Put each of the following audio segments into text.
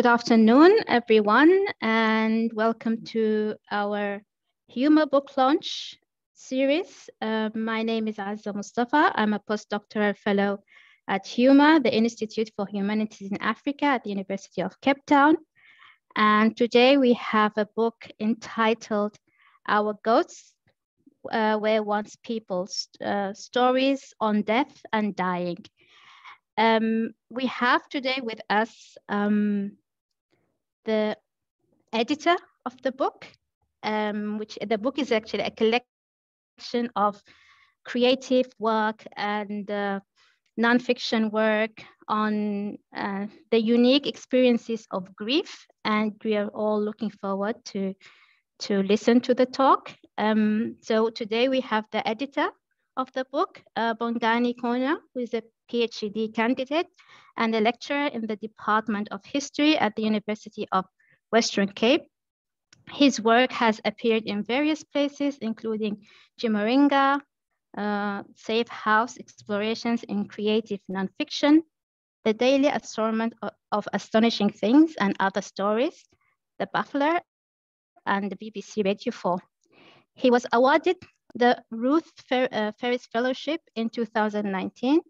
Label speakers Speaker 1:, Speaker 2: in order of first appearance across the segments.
Speaker 1: Good afternoon, everyone, and welcome to our HUMA book launch series. Uh, my name is Azza Mustafa. I'm a postdoctoral fellow at HUMA, the Institute for Humanities in Africa at the University of Cape Town. And today we have a book entitled Our Ghosts, uh, Where Once People's uh, Stories on Death and Dying. Um, we have today with us um, the editor of the book, um, which the book is actually a collection of creative work and uh, nonfiction work on uh, the unique experiences of grief. And we are all looking forward to, to listen to the talk. Um, so today we have the editor of the book, uh, Bongani Kona, who is a PhD candidate and a lecturer in the Department of History at the University of Western Cape. His work has appeared in various places, including Chimurenga, uh, Safe House Explorations in Creative Nonfiction, The Daily Assortment of, of Astonishing Things and Other Stories, The Baffler, and the BBC Radio 4. He was awarded the Ruth Fer uh, Ferris Fellowship in 2019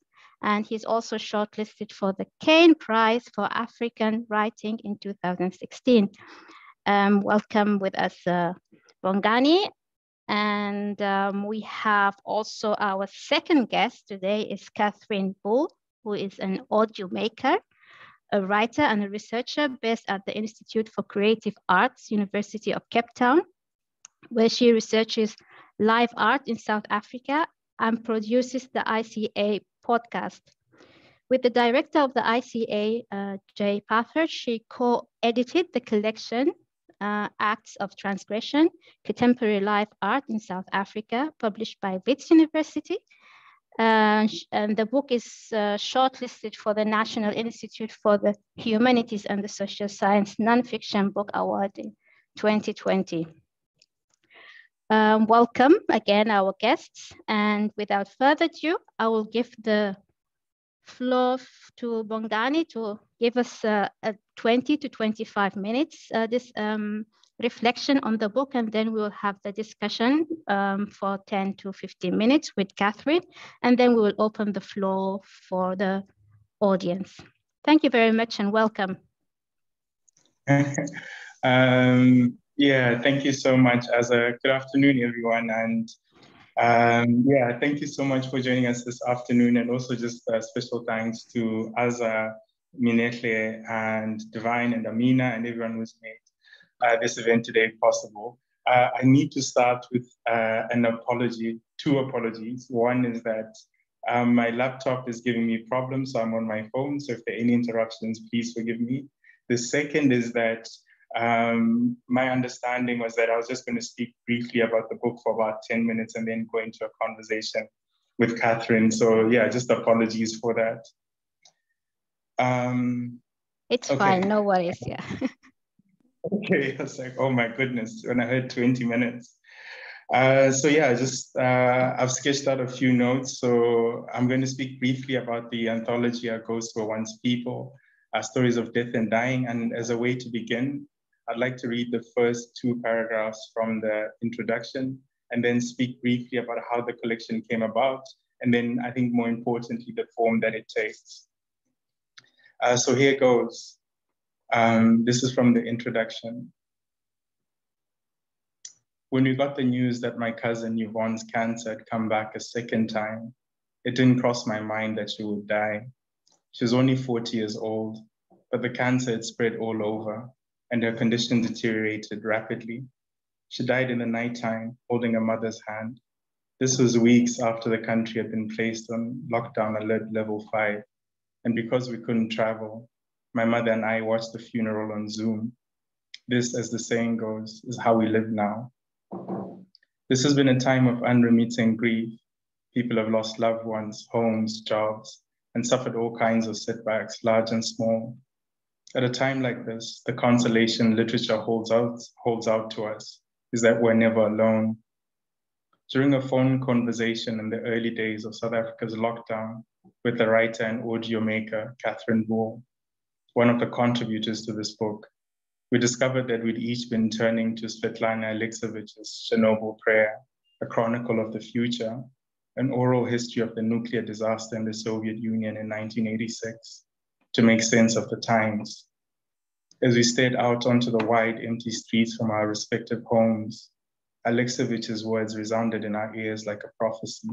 Speaker 1: and he's also shortlisted for the Caine Prize for African Writing in 2016. Um, welcome with us, uh, Bongani. And um, we have also our second guest today is Catherine Boulle, who is an audio maker, a writer and a researcher based at the Institute for Creative Arts, University of Cape Town, where she researches live art in South Africa and produces the ICA podcast. With the director of the ICA, uh, Jay Pather, she co-edited the collection uh, Acts of Transgression, Contemporary Live Art in South Africa, published by Wits University. Uh, and the book is uh, shortlisted for the National Institute for the Humanities and the Social Science Nonfiction Book Award in 2020. Um, welcome again, our guests. And without further ado, I will give the floor to Bongani to give us uh, a 20 to 25 minutes uh, this um, reflection on the book, and then we'll have the discussion um, for 10 to 15 minutes with Catherine, and then we will open the floor for the audience. Thank you very much and welcome.
Speaker 2: um, yeah, thank you so much. As a good afternoon, everyone, and um, yeah, thank you so much for joining us this afternoon, and also just uh, special thanks to Aza, Minehle, and Divine, and Amina, and everyone who's made uh, this event today possible. Uh, I need to start with uh, an apology, two apologies. One is that um, my laptop is giving me problems, so I'm on my phone. So if there are any interruptions, please forgive me. The second is that um, my understanding was that I was just going to speak briefly about the book for about 10 minutes and then go into a conversation with Catherine. So, yeah, just apologies for that.
Speaker 1: Um, it's okay. fine, no worries. Yeah.
Speaker 2: okay, I was like, oh my goodness, when I heard 20 minutes. Uh, so yeah, I just uh, I've sketched out a few notes. So I'm going to speak briefly about the anthology "Our Ghosts Were Once People," uh, stories of death and dying. And as a way to begin, I'd like to read the first two paragraphs from the introduction and then speak briefly about how the collection came about, and then I think more importantly, the form that it takes. Uh, so here goes. Um, this is from the introduction. When we got the news that my cousin Yvonne's cancer had come back a second time, it didn't cross my mind that she would die. She was only 40 years old, but the cancer had spread all over and her condition deteriorated rapidly. She died in the nighttime, holding her mother's hand. This was weeks after the country had been placed on lockdown alert level five. And because we couldn't travel, my mother and I watched the funeral on Zoom. This, as the saying goes, is how we live now. This has been a time of unremitting grief. People have lost loved ones, homes, jobs, and suffered all kinds of setbacks, large and small. At a time like this, the consolation literature holds out, holds out to us is that we're never alone. During a phone conversation in the early days of South Africa's lockdown with the writer and audio maker, Catherine Boulle, one of the contributors to this book, we discovered that we'd each been turning to Svetlana Alexievich's Chernobyl Prayer, a chronicle of the future, an oral history of the nuclear disaster in the Soviet Union in 1986, to make sense of the times. As we stared out onto the wide, empty streets from our respective homes, Alexievich's words resounded in our ears like a prophecy.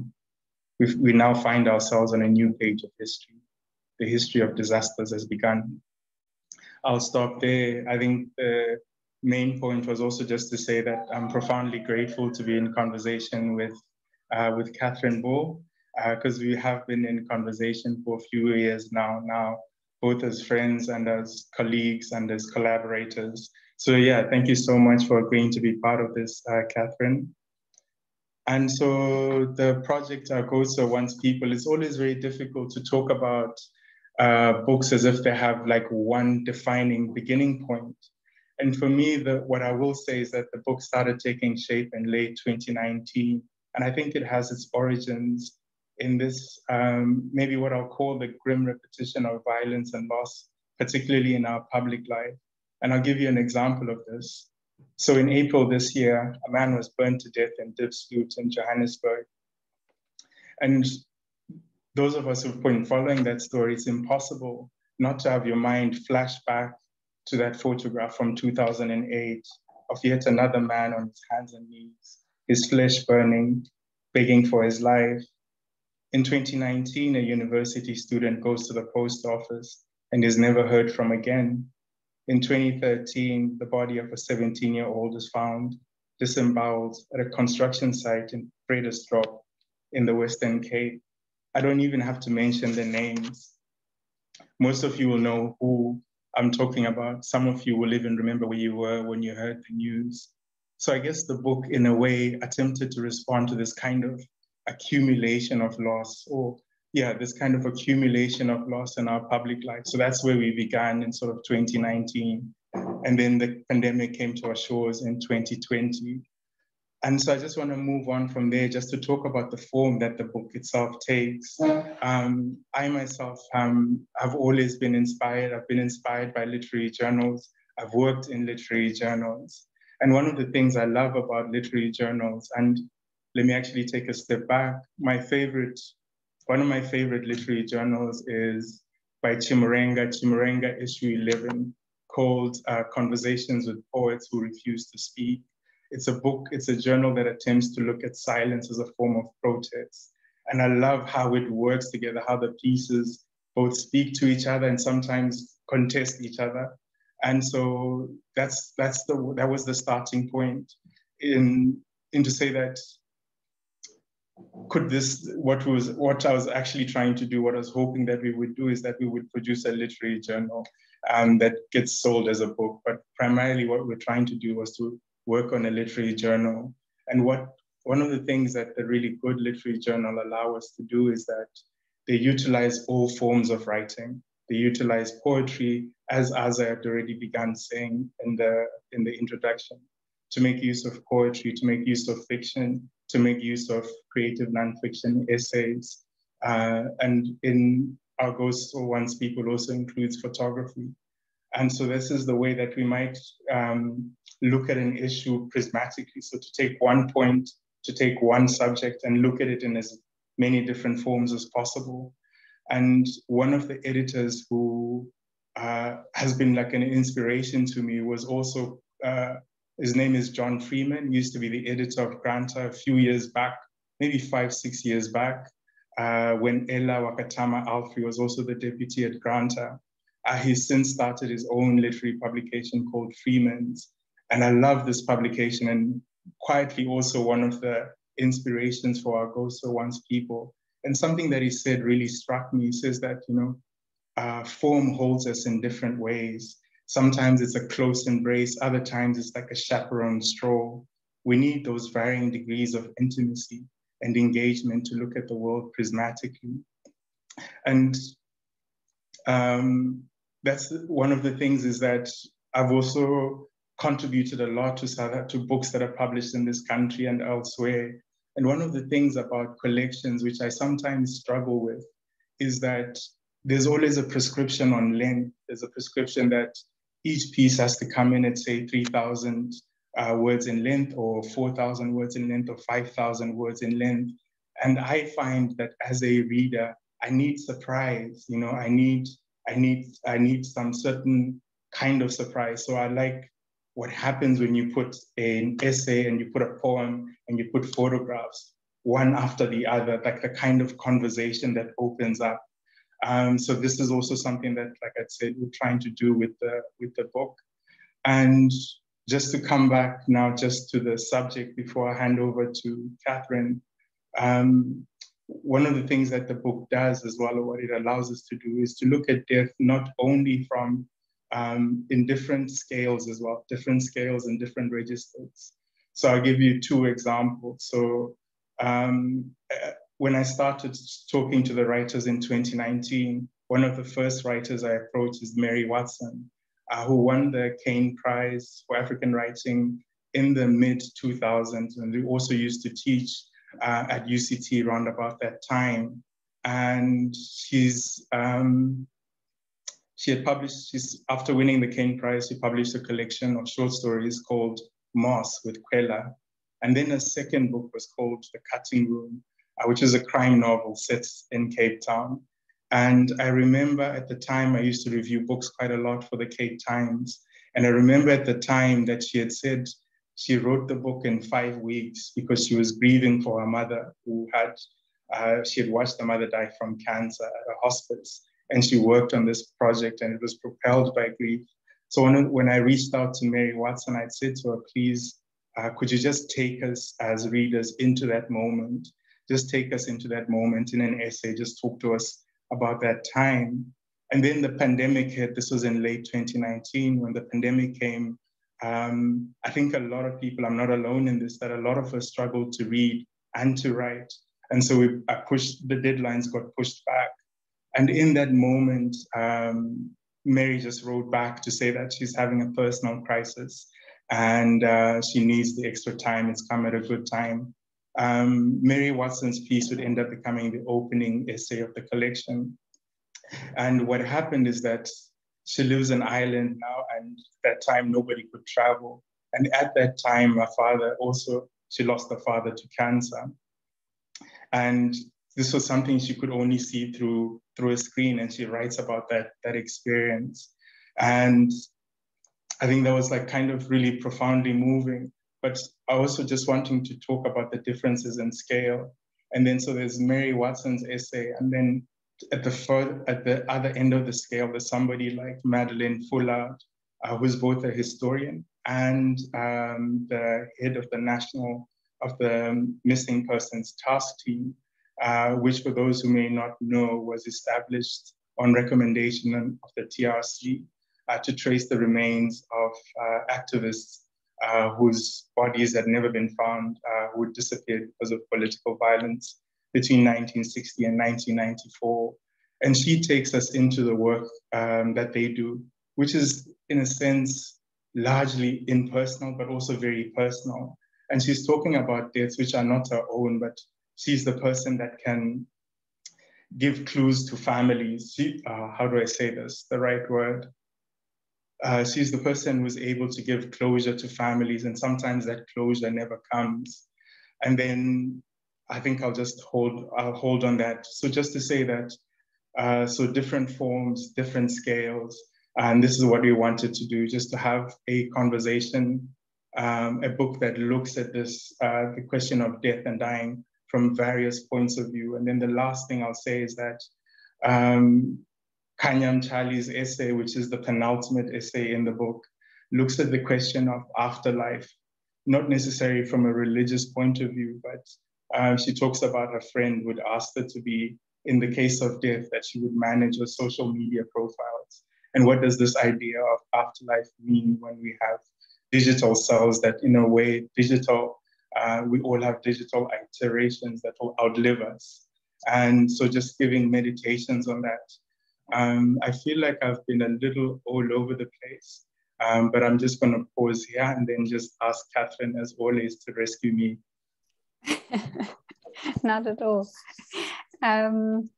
Speaker 2: we we now find ourselves on a new page of history. The history of disasters has begun. I'll stop there. I think the main point was also just to say that I'm profoundly grateful to be in conversation with uh, with Catherine Boulle because uh, we have been in conversation for a few years now. Now, both as friends and as colleagues and as collaborators. So yeah, thank you so much for agreeing to be part of this, uh, Catherine. And so the project Our Ghosts Were Once People, it's always very difficult to talk about uh, books as if they have like one defining beginning point. And for me, the, what I will say is that the book started taking shape in late 2019. And I think it has its origins in this, um, maybe what I'll call the grim repetition of violence and loss, particularly in our public life. And I'll give you an example of this. So in April this year, a man was burned to death in Diepsloot in Johannesburg. And those of us who've been following that story, it's impossible not to have your mind flash back to that photograph from 2008 of yet another man on his hands and knees, his flesh burning, begging for his life. In 2019, a university student goes to the post office and is never heard from again. In 2013, the body of a 17 year old is found disemboweled at a construction site in Bredasdorp in the Western Cape. I don't even have to mention the names. Most of you will know who I'm talking about. Some of you will even remember where you were when you heard the news. So I guess the book, in a way, attempted to respond to this kind of accumulation of loss, or yeah, this kind of accumulation of loss in our public life. So that's where we began in sort of 2019. And then the pandemic came to our shores in 2020. And so I just want to move on from there just to talk about the form that the book itself takes. Um, I myself um, have always been inspired. I've been inspired by literary journals. I've worked in literary journals. And one of the things I love about literary journals, and let me actually take a step back, my favorite, one of my favorite literary journals is by Chimurenga, Chimurenga issue 11, called uh, Conversations with Poets Who Refuse to Speak. It's a book, it's a journal that attempts to look at silence as a form of protest. And I love how it works together, how the pieces both speak to each other and sometimes contest each other. And so that's that's the that was the starting point in in to say that could this what was what I was actually trying to do, what I was hoping that we would do is that we would produce a literary journal um, that gets sold as a book. But primarily what we're trying to do was to work on a literary journal. And what one of the things that the really good literary journal allow us to do is that they utilize all forms of writing. They utilize poetry, as Aza had already begun saying in the in the introduction, to make use of poetry, to make use of fiction, to make use of creative nonfiction essays. Uh, and in Our Ghosts Were Once People also includes photography. And so this is the way that we might um, look at an issue prismatically. So to take one point, to take one subject and look at it in as many different forms as possible. And one of the editors who uh, has been like an inspiration to me was also, uh, his name is John Freeman, used to be the editor of Granta a few years back, maybe five, six years back, uh, when Ellah Wakatama Allfrey was also the deputy at Granta. Uh, he's since started his own literary publication called Freeman's. And I love this publication and quietly also one of the inspirations for our AGOSO Once People. And something that he said really struck me. He says that, you know, uh, form holds us in different ways. Sometimes it's a close embrace, other times it's like a chaperone stroll. We need those varying degrees of intimacy and engagement to look at the world prismatically. And um, that's one of the things is that I've also contributed a lot to, to books that are published in this country and elsewhere. And one of the things about collections, which I sometimes struggle with, is that there's always a prescription on length. There's a prescription that each piece has to come in at say 3,000 uh, words in length or 4,000 words in length or 5,000 words in length. And I find that as a reader, I need surprise, you know, I need, I need, I need some certain kind of surprise. So I like what happens when you put an essay and you put a poem and you put photographs one after the other, like the kind of conversation that opens up. Um, so this is also something that, like I said, we're trying to do with the with the book. And just to come back now, just to the subject before I hand over to Catherine, um, one of the things that the book does as well, or what it allows us to do, is to look at death not only from um, in different scales as well, different scales and different registers. So I'll give you two examples. So um, when I started talking to the writers in 2019, one of the first writers I approached is Mary Watson, uh, who won the Caine Prize for African Writing in the mid 2000s, and who also used to teach uh, at UCT around about that time. And she's um, she had published, she's, after winning the Caine Prize, she published a collection of short stories called Moss with Kwela. And then a second book was called The Cutting Room, which is a crime novel set in Cape Town. And I remember at the time I used to review books quite a lot for the Cape Times. And I remember at the time that she had said she wrote the book in five weeks because she was grieving for her mother who had, uh, she had watched her mother die from cancer at a hospice. And she worked on this project and it was propelled by grief. So when, when I reached out to Mary Watson, I'd said to her, please, uh, could you just take us as readers into that moment? Just take us into that moment in an essay, just talk to us about that time. And then the pandemic hit. This was in late 2019 when the pandemic came. Um, I think a lot of people, I'm not alone in this, that a lot of us struggled to read and to write. And so we I pushed, the deadlines got pushed back. And in that moment, um, Mary just wrote back to say that she's having a personal crisis and uh, she needs the extra time. It's come at a good time um, Mary Watson's piece would end up becoming the opening essay of the collection. And what happened is that she lives in Ireland now, and at that time nobody could travel. And at that time, my father also, she lost her father to cancer. And this was something she could only see through through a screen, and she writes about that that experience. And I think that was like kind of really profoundly moving but I also just wanting to talk about the differences in scale. And then so there's Mary Watson's essay, and then at the further, at the other end of the scale, there's somebody like Madeleine Fullard, uh, who's both a historian and um, the head of the national of the missing persons task team, uh, which for those who may not know was established on recommendation of the TRC uh, to trace the remains of uh, activists uh, whose bodies had never been found, uh, who disappeared because of political violence between 1960 and 1994. And she takes us into the work um, that they do, which is, in a sense, largely impersonal, but also very personal. And she's talking about deaths which are not her own, but she's the person that can give clues to families. She, uh, how do I say this? The right word uh, she's the person who's able to give closure to families, and sometimes that closure never comes. And then I think I'll just hold I'll hold on that. So just to say that, uh, so different forms, different scales, and this is what we wanted to do, just to have a conversation, um, a book that looks at this uh, the question of death and dying from various points of view. And then the last thing I'll say is that um, Khanya Mtshali's essay, which is the penultimate essay in the book, looks at the question of afterlife, not necessarily from a religious point of view, but uh, she talks about her friend would ask her to be, in the case of death, that she would manage her social media profiles. And what does this idea of afterlife mean when we have digital selves that, in a way, digital, uh, we all have digital iterations that will outlive us. And so just giving meditations on that um, I feel like I've been a little all over the place, um, but I'm just going to pause here and then just ask Catherine, as always, to rescue me.
Speaker 3: Not at all. Um,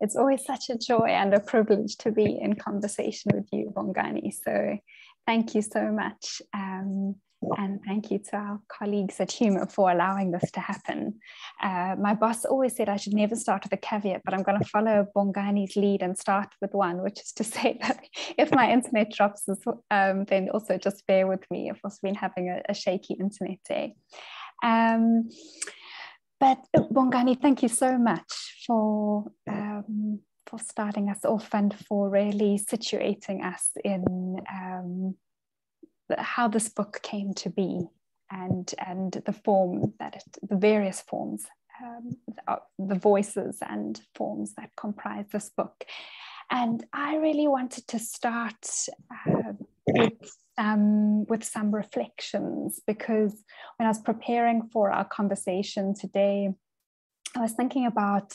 Speaker 3: it's always such a joy and a privilege to be in conversation with you, Bongani. So thank you so much. And thank you to our colleagues at HUMA for allowing this to happen. Uh, my boss always said I should never start with a caveat, but I'm going to follow Bongani's lead and start with one, which is to say that if my internet drops, um, then also just bear with me. I've also been having a, a shaky internet day. Um, but Bongani, thank you so much for um, for starting us off and for really situating us in um, how this book came to be and and the form that it, the various forms um, the voices and forms that comprise this book. And i really wanted to start uh, with um, with some reflections because when i was preparing for our conversation today i was thinking about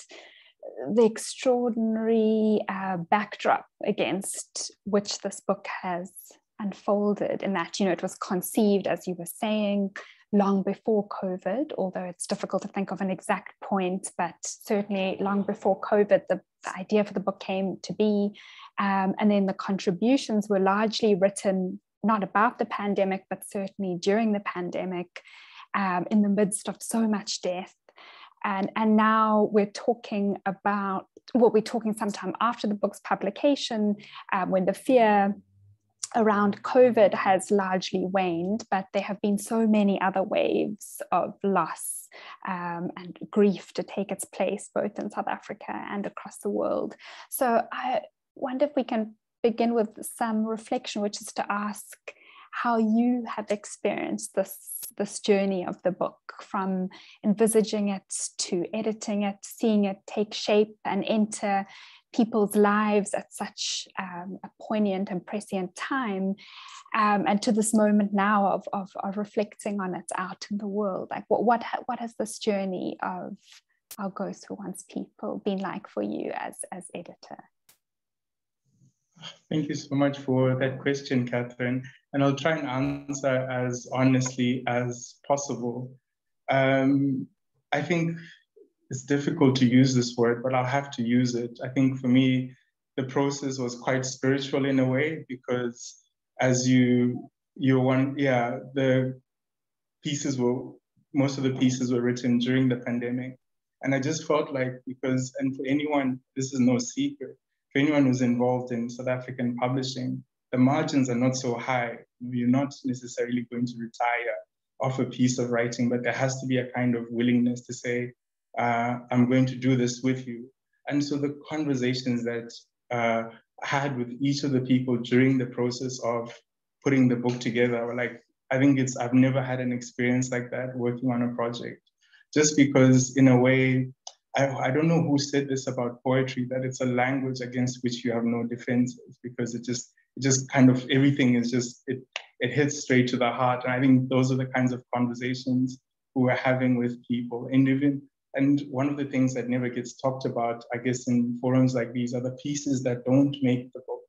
Speaker 3: the extraordinary uh, backdrop against which this book has unfolded in that, you know, it was conceived, as you were saying, long before COVID, although it's difficult to think of an exact point, but certainly long before COVID, the, the idea for the book came to be. Um, and then the contributions were largely written not about the pandemic, but certainly during the pandemic, um, in the midst of so much death. And, and now we're talking about, well, we're talking sometime after the book's publication, um, when the fear around COVID has largely waned, but there have been so many other waves of loss um, and grief to take its place, both in South Africa and across the world. So I wonder if we can begin with some reflection, which is to ask how you have experienced this this journey of the book from envisaging it to editing it seeing it take shape and enter people's lives at such um, a poignant and prescient time um, and to this moment now of, of, of, reflecting on it out in the world like what what, what has this journey of our go through once people been like for you as as editor
Speaker 2: Thank you so much for that question, Catherine. And I'll try and answer as honestly as possible. Um, I think it's difficult to use this word, but I'll have to use it. I think for me, the process was quite spiritual in a way because as you you one yeah the pieces were most of the pieces were written during the pandemic and i just felt like because and for anyone this is no secret for anyone who's involved in south african publishing the margins are not so high you're not necessarily going to retire off a piece of writing but there has to be a kind of willingness to say uh, I'm going to do this with you. And so the conversations that uh, I had with each of the people during the process of putting the book together were like, I think it's, I've never had an experience like that working on a project. Just because, in a way, I, I don't know who said this about poetry, that it's a language against which you have no defenses because it just, it just kind of, everything is just, it, it hits straight to the heart. And I think those are the kinds of conversations we were having with people. And even and one of the things that never gets talked about, I guess, in forums like these are the pieces that don't make the book,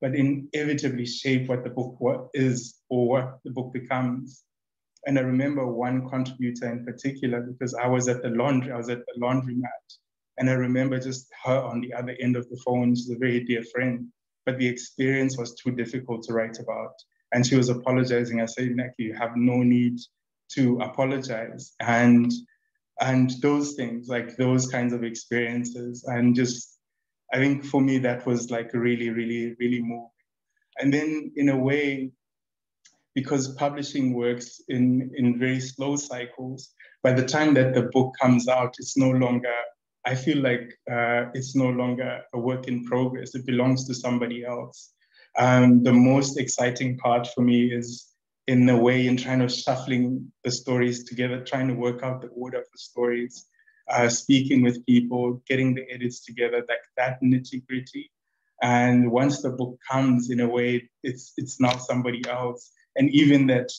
Speaker 2: but inevitably shape what the book is or what the book becomes. And I remember one contributor in particular because I was at the laundry, I was at the laundromat, and I remember just her on the other end of the phone. She's a very dear friend, but the experience was too difficult to write about. And she was apologizing. I said, Naki, you have no need to apologize. And and those things like those kinds of experiences. And just i think for me that was like really really really moving. And then in a way because publishing works in in very slow cycles by the time that the book comes out it's no longer i feel like uh, it's no longer a work in progress. It belongs to somebody else. Um, the most exciting part for me is in a way in trying to shuffling the stories together, trying to work out the order of the stories, uh, speaking with people, getting the edits together, like that nitty gritty. And once the book comes, in a way, it's it's now somebody else. And even that,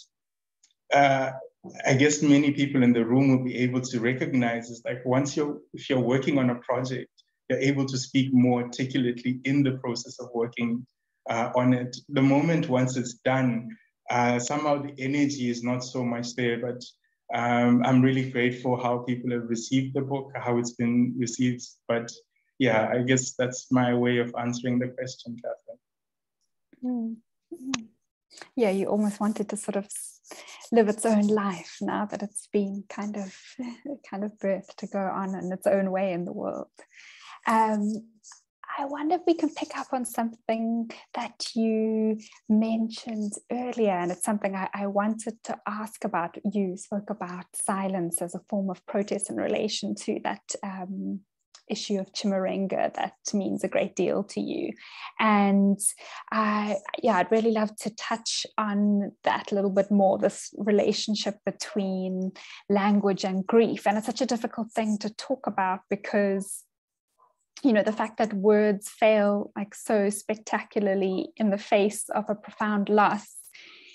Speaker 2: uh, I guess many people in the room will be able to recognize is like once you're if you're working on a project, you're able to speak more articulately in the process of working uh, on it. The moment once it's done, uh, somehow the energy is not so much there, but um, I'm really grateful how people have received the book, how it's been received. But yeah, I guess that's my way of answering the question, Catherine.
Speaker 3: Mm-hmm. Yeah, you almost wanted to sort of live its own life now that it's been kind of kind of birthed to go on in its own way in the world. Um, I wonder if we can pick up on something that you mentioned earlier, and it's something I, I, wanted to ask about. You spoke about silence as a form of protest in relation to that um, issue of Chimurenga that means a great deal to you. And yeah, I'd really love to touch on that a little bit more this relationship between language and grief. And it's such a difficult thing to talk about because you know the fact that words fail like so spectacularly in the face of a profound loss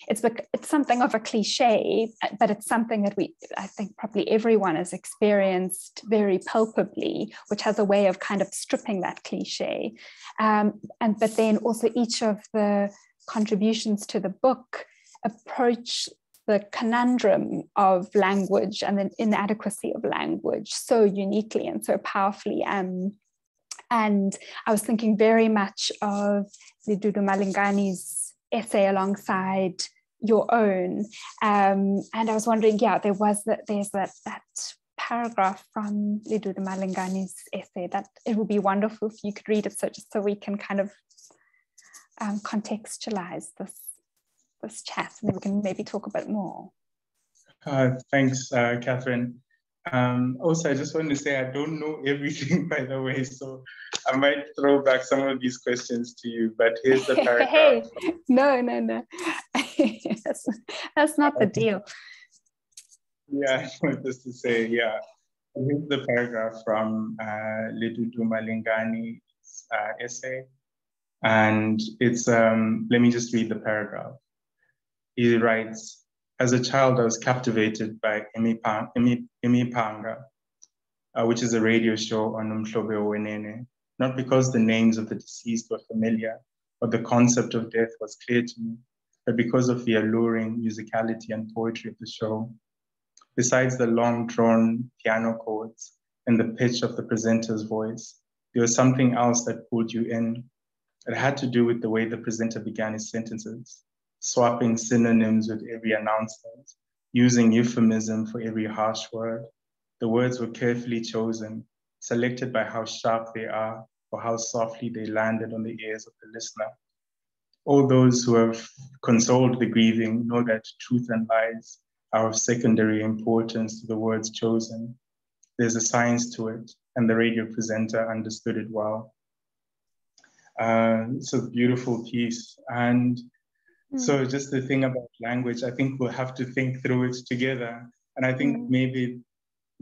Speaker 3: it's it's something of a cliche but it's something that we i think probably everyone has experienced very palpably which has a way of kind of stripping that cliche. Um, and but then also each of the contributions to the book approach the conundrum of language and the inadequacy of language so uniquely and so powerfully um, and I was thinking very much of Lidudumalingani's essay alongside your own. Um, and I was wondering, yeah, there was that, there's that, that paragraph from Lidudumalingani's essay that it would be wonderful if you could read it so just so we can kind of um, contextualize this, this chat and then we can maybe talk a bit more.
Speaker 2: Uh, thanks, uh, Catherine. Um, also, I just want to say I don't know everything, by the way, so I might throw back some of these questions to you. But here's the paragraph.
Speaker 3: hey, no, no, no, that's, that's not the deal.
Speaker 2: Yeah, I just to say, yeah. Here's the paragraph from uh, Lidudumalingani's uh, essay, and it's um, let me just read the paragraph. He writes. As a child, I was captivated by Imipanga, uh, which is a radio show on Umhlobo Wenene, not because the names of the deceased were familiar or the concept of death was clear to me, but because of the alluring musicality and poetry of the show. Besides the long drawn piano chords and the pitch of the presenter's voice, there was something else that pulled you in. It had to do with the way the presenter began his sentences swapping synonyms with every announcement, using euphemism for every harsh word. The words were carefully chosen, selected by how sharp they are or how softly they landed on the ears of the listener. All those who have consoled the grieving know that truth and lies are of secondary importance to the words chosen. There's a science to it, and the radio presenter understood it well. Uh, it's a beautiful piece. And so hmm. just the thing about language, I think we'll have to think through it together. And I think mm. maybe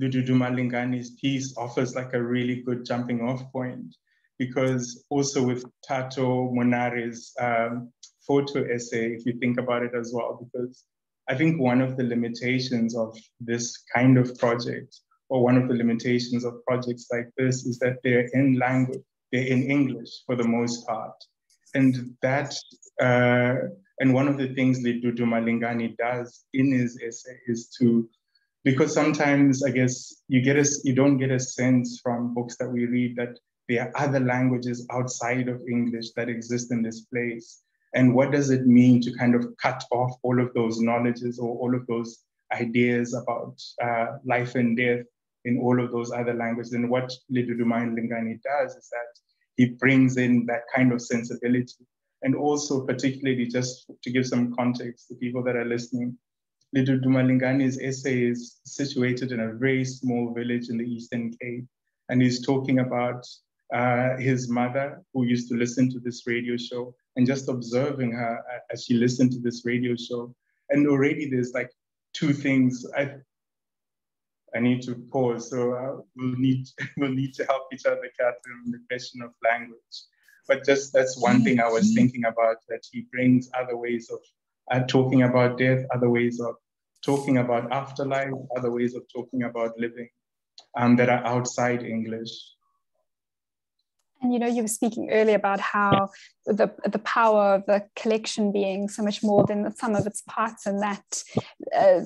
Speaker 2: Lidudumalingani's piece offers like a really good jumping off point because also with Tato Monare's um, photo essay, if you think about it as well, because I think one of the limitations of this kind of project, or one of the limitations of projects like this, is that they're in language, they're in English for the most part. And that uh, and one of the things Lidudumalingani does in his essay is to, because sometimes I guess you get a, you don't get a sense from books that we read that there are other languages outside of English that exist in this place. And what does it mean to kind of cut off all of those knowledges or all of those ideas about uh, life and death in all of those other languages? And what Lidudumalingani does is that he brings in that kind of sensibility and also, particularly, just to give some context to people that are listening, Lidudumalingani's essay is situated in a very small village in the Eastern Cape. And he's talking about uh, his mother, who used to listen to this radio show, and just observing her as she listened to this radio show. And already there's like two things. I, I need to pause. So uh, we'll need we'll need to help each other, Catherine, on the question of language but just that's one thing I was mm-hmm. thinking about that he brings other ways of uh, talking about death, other ways of talking about afterlife, other ways of talking about living um, that are outside English.
Speaker 3: And you know, you were speaking earlier about how the the power of the collection being so much more than the sum of its parts, and that uh,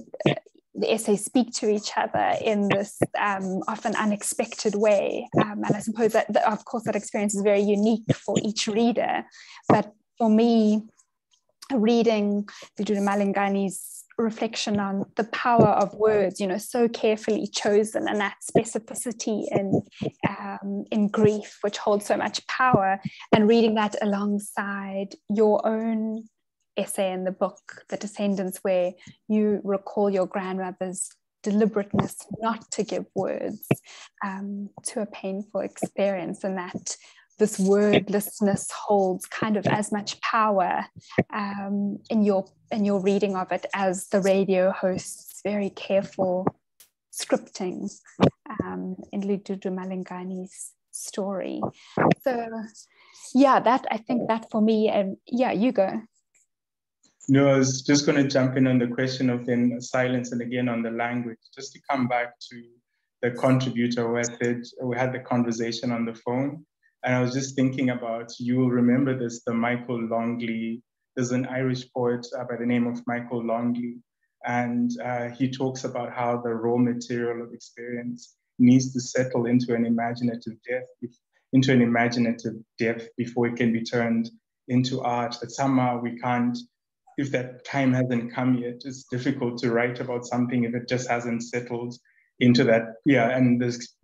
Speaker 3: the essays speak to each other in this um, often unexpected way. Um, and I suppose that, that, of course, that experience is very unique for each reader. But for me, reading Dudu Malingani's reflection on the power of words, you know, so carefully chosen, and that specificity in um, in grief, which holds so much power, and reading that alongside your own essay in the book, The Descendants, where you recall your grandmother's deliberateness not to give words um, to a painful experience, and that this wordlessness holds kind of as much power um, in your in your reading of it as the radio host's very careful scripting um, in Lidudumalingani's story. So yeah, that I think that for me, and yeah, you go.
Speaker 2: No, I was just going to jump in on the question of then silence and again on the language, just to come back to the contributor I we had the conversation on the phone. And I was just thinking about, you will remember this, the Michael Longley. There's an Irish poet uh, by the name of Michael Longley. And uh, he talks about how the raw material of experience needs to settle into an imaginative depth, into an imaginative depth before it can be turned into art. That somehow we can't if that time hasn't come yet, it's difficult to write about something if it just hasn't settled into that. Yeah, and this,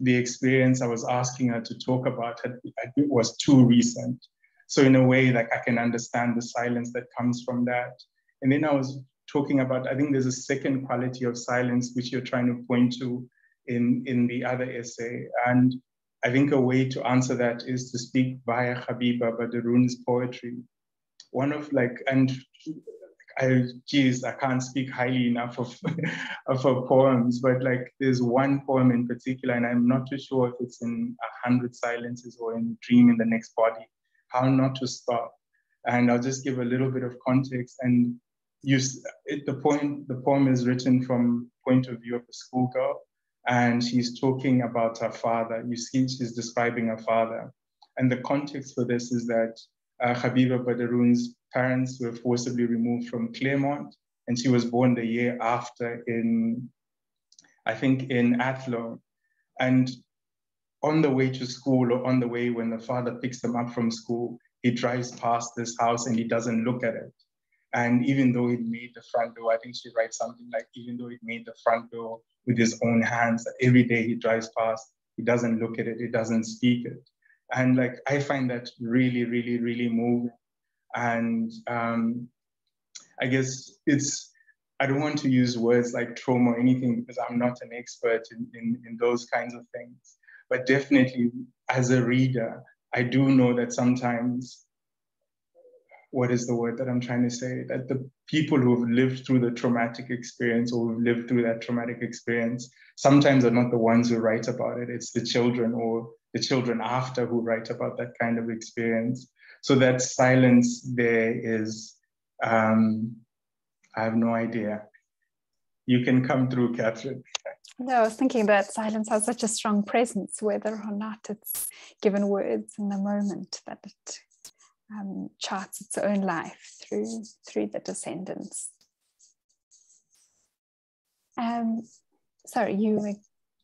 Speaker 2: the experience I was asking her to talk about had, it was too recent. So in a way, like I can understand the silence that comes from that. And then I was talking about, I think there's a second quality of silence which you're trying to point to in, in the other essay. And I think a way to answer that is to speak via Gabeba Baderoon's poetry one of like, and I, geez, I can't speak highly enough of, of her poems, but like there's one poem in particular, and I'm not too sure if it's in A Hundred Silences or in Dream in the Next Body, How Not to Stop. And I'll just give a little bit of context. And you, it, the, point, the poem is written from point of view of a schoolgirl, and she's talking about her father. You see, she's describing her father. And the context for this is that uh, Gabeba Baderoon's parents were forcibly removed from Claremont, and she was born the year after in, I think, in Athlone. And on the way to school or on the way when the father picks them up from school, he drives past this house and he doesn't look at it. And even though he made the front door, I think she writes something like, even though he made the front door with his own hands, every day he drives past, he doesn't look at it, he doesn't speak it and like i find that really really really moving. And um, i guess it's i don't want to use words like trauma or anything because i'm not an expert in, in, in those kinds of things. But definitely as a reader i do know that sometimes what is the word that i'm trying to say? That the people who have lived through the traumatic experience or who've lived through that traumatic experience sometimes are not the ones who write about it. It's the children or the children after who write about that kind of experience. So that silence there is, um, I have no idea. You can come through, Catherine.
Speaker 3: No, I was thinking that silence has such a strong presence, whether or not it's given words in the moment, that it um, charts its own life through through the descendants. Um, sorry, you were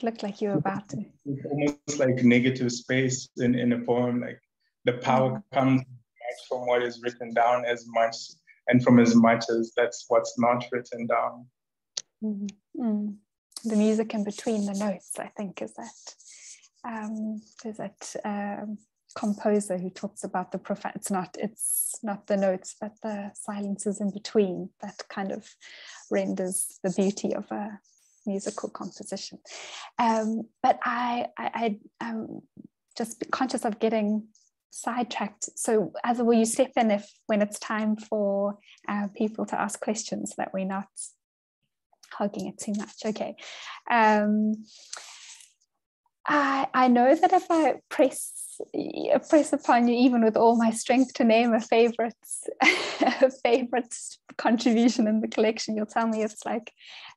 Speaker 3: looked like you were about to.
Speaker 2: It's almost like negative space in, in a poem. Like the power mm. comes from what is written down as much and from as much as that's what's not written down.
Speaker 3: Mm. Mm. The music in between the notes, I think, is that um, is that um, composer who talks about the profound. It's not it's not the notes, but the silences in between that kind of renders the beauty of a musical composition. Um, but I, I, I, am just conscious of getting sidetracked. So, as will you step in if when it's time for uh, people to ask questions that we're not hogging it too much? Okay. Um, I, I know that if I press press upon you, even with all my strength, to name a favorite, a favorite contribution in the collection. You'll tell me it's like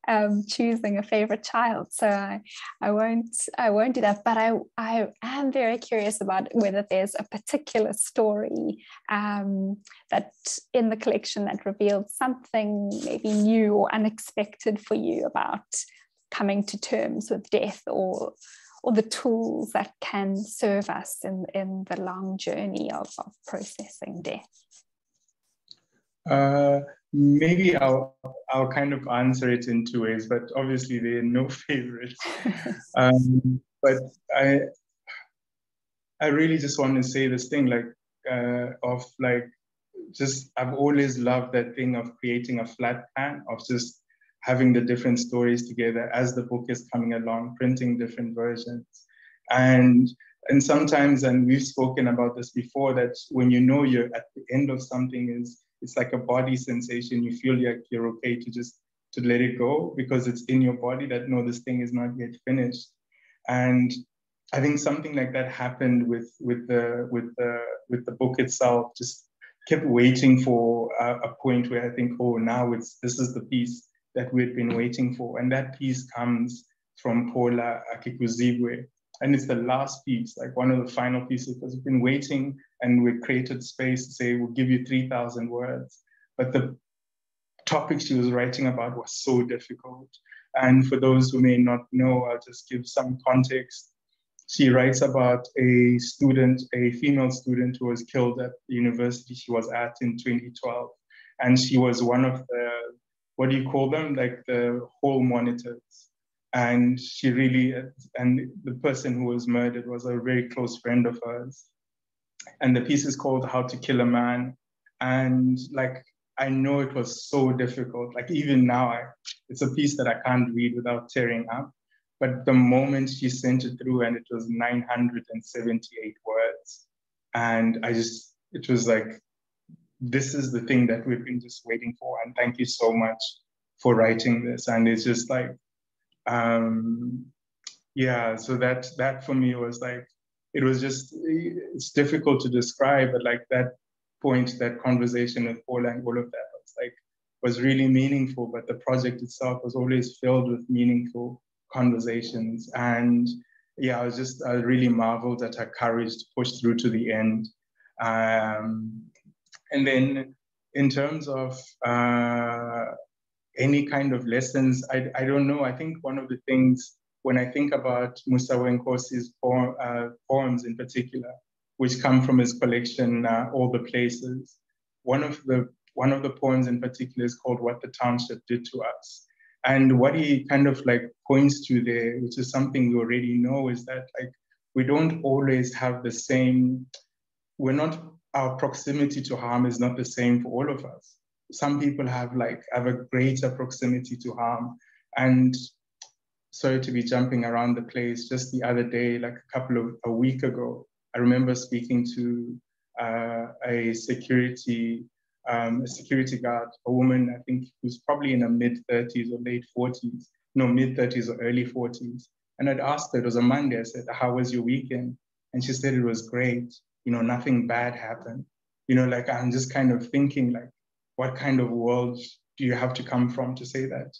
Speaker 3: um, choosing a favorite child. So I, I won't, I won't do that. But I, I am very curious about whether there's a particular story um, that in the collection that revealed something maybe new or unexpected for you about coming to terms with death or or the tools that can serve us in, in the long journey of, of processing death?
Speaker 2: Uh, maybe I'll I'll kind of answer it in two ways, but obviously there are no favorites. um, but I I really just want to say this thing like uh, of like just I've always loved that thing of creating a flat pan of just having the different stories together as the book is coming along, printing different versions. And and sometimes, and we've spoken about this before, that when you know you're at the end of something is it's like a body sensation. You feel like you're okay to just to let it go because it's in your body that no, this thing is not yet finished. And I think something like that happened with with the with the with the book itself. Just kept waiting for a, a point where I think, oh, now it's this is the piece that we had been waiting for. And that piece comes from Paula Akugizibwe. And it's the last piece, like one of the final pieces, because we've been waiting and we created space to say, we'll give you 3,000 words. But the topic she was writing about was so difficult. And for those who may not know, I'll just give some context. She writes about a student, a female student who was killed at the university she was at in 2012. And she was one of the what do you call them? Like the hall monitors. And she really, and the person who was murdered was a very close friend of hers. And the piece is called How to Kill a Man. And like, I know it was so difficult. Like even now, I, it's a piece that I can't read without tearing up. But the moment she sent it through and it was 978 words. And I just, it was like this is the thing that we've been just waiting for. And thank you so much for writing this. And it's just like, um, yeah, so that that for me was like, it was just, it's difficult to describe, but like that point, that conversation with Paula and all of that was like, was really meaningful, but the project itself was always filled with meaningful conversations. And yeah, I was just, I really marveled at her courage to push through to the end. Um, and then in terms of uh, any kind of lessons, I, I don't know. I think one of the things when I think about Musawenkosi's poem, uh, poems in particular, which come from his collection, uh, All the Places, one of the one of the poems in particular is called What the Township Did to Us. And what he kind of like points to there, which is something we already know, is that like we don't always have the same, we're not our proximity to harm is not the same for all of us. Some people have like have a greater proximity to harm. And sorry to be jumping around the place, just the other day, like a couple of a week ago, I remember speaking to uh, a security um, a security guard, a woman I think who's probably in her mid 30s or late 40s, no mid 30s or early 40s. And I'd asked her, it was a Monday, I said, how was your weekend? And she said it was great you know, nothing bad happened. You know, like I'm just kind of thinking like, what kind of world do you have to come from to say that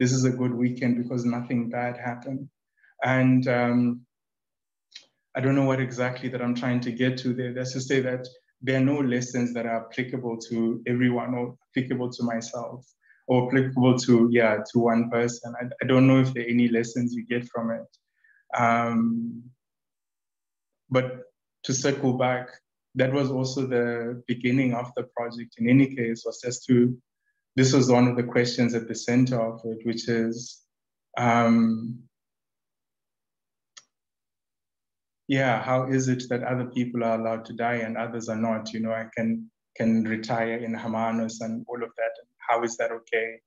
Speaker 2: this is a good weekend because nothing bad happened? And um, I don't know what exactly that I'm trying to get to there. That's to say that there are no lessons that are applicable to everyone or applicable to myself or applicable to, yeah, to one person. I, I don't know if there are any lessons you get from it. Um, but to circle back, that was also the beginning of the project. In any case, was just to, this was one of the questions at the center of it, which is, um, yeah, how is it that other people are allowed to die and others are not? You know, I can can retire in Hermanus and all of that. How is that okay?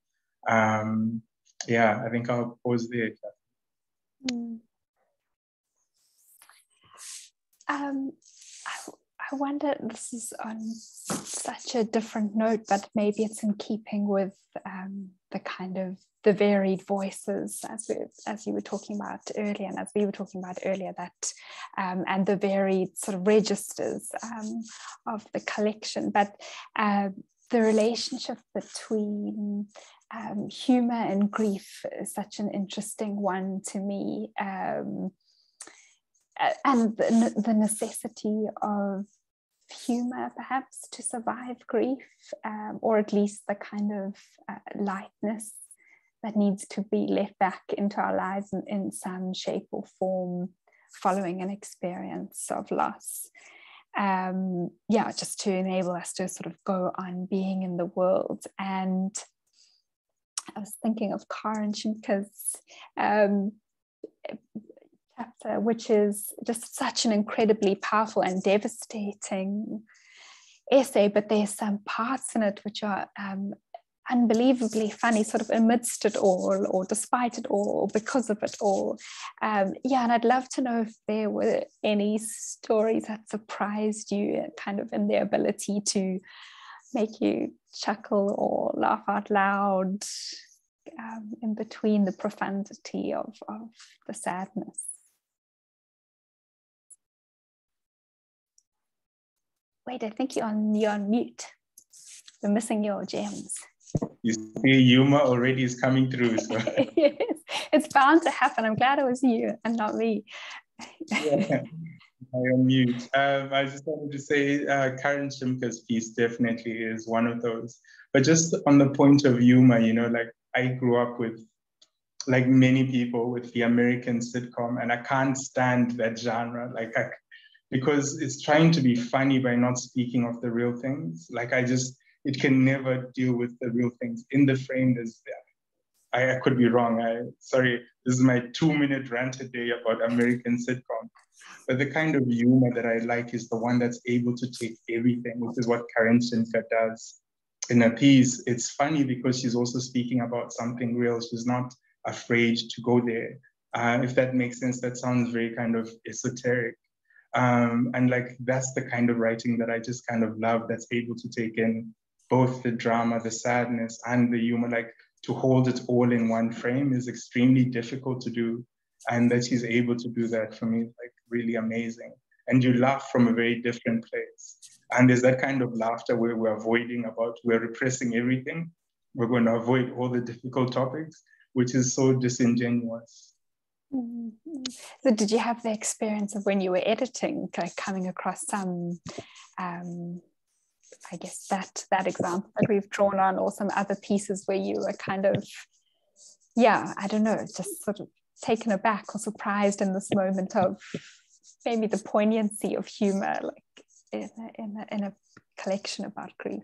Speaker 2: Um, yeah, I think I'll pause there. Mm.
Speaker 3: Um, I, I wonder, this is on such a different note, but maybe it's in keeping with um, the kind of the varied voices as we, as you were talking about earlier, and as we were talking about earlier, that um, and the varied sort of registers um, of the collection, but uh, the relationship between um, humor and grief is such an interesting one to me. And the, the necessity of humor perhaps to survive grief um, or at least the kind of uh, lightness that needs to be let back into our lives in, in, some shape or form following an experience of loss. Um, yeah just to enable us to sort of go on being in the world. And i was thinking of Karin Schimke's um, chapter, which is just such an incredibly powerful and devastating essay, but there's some parts in it which are um, unbelievably funny, sort of amidst it all, or despite it all, or because of it all. Um, yeah, and I'd love to know if there were any stories that surprised you, kind of in their ability to make you chuckle or laugh out loud um, in between the profundity of, of the sadness. Wait, I think you're on, you're on mute. We're missing your gems.
Speaker 2: You see, humor already is coming through. So.
Speaker 3: yes, it's bound to happen. I'm glad it was you and not me.
Speaker 2: yeah, I am mute. Um, I just wanted to say uh, Karin Schimke's piece definitely is one of those. But just on the point of humor, you know, like I grew up with, like many people, with the American sitcom, and I can't stand that genre. Like I, because it's trying to be funny by not speaking of the real things. Like I just, it can never deal with the real things. In the frame, there's, I, I could be wrong. I sorry, this is my two minute rant a day about American sitcom. But the kind of humor that I like is the one that's able to take everything, which is what Karin Schimke does in a piece. It's funny because she's also speaking about something real. She's not afraid to go there. Uh, if that makes sense, that sounds very kind of esoteric. Um, and like that's the kind of writing that I just kind of love that's able to take in both the drama, the sadness, and the humor. Like to hold it all in one frame is extremely difficult to do. And that she's able to do that for me is like really amazing. And you laugh from a very different place. And there's that kind of laughter where we're avoiding about, we're repressing everything. We're going to avoid all the difficult topics, which is so disingenuous.
Speaker 3: Mm-hmm. So, did you have the experience of when you were editing, like coming across some, um, I guess that that example that we've drawn on, or some other pieces where you were kind of, yeah, I don't know, just sort of taken aback or surprised in this moment of maybe the poignancy of humor, like in a, in a, in a collection about grief.